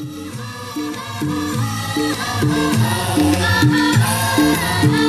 Thank you.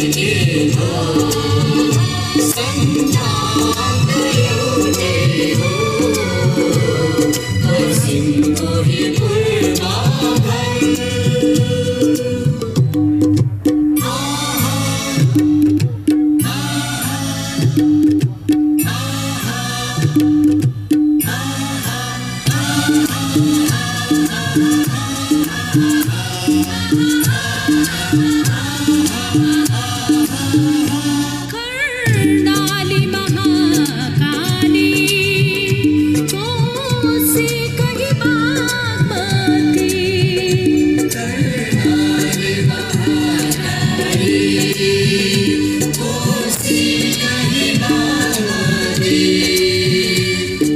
do.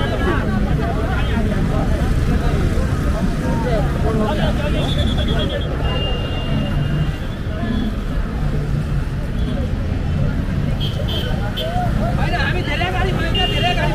আমি দেলে গাড়ি ভাই দেলে গাড়ি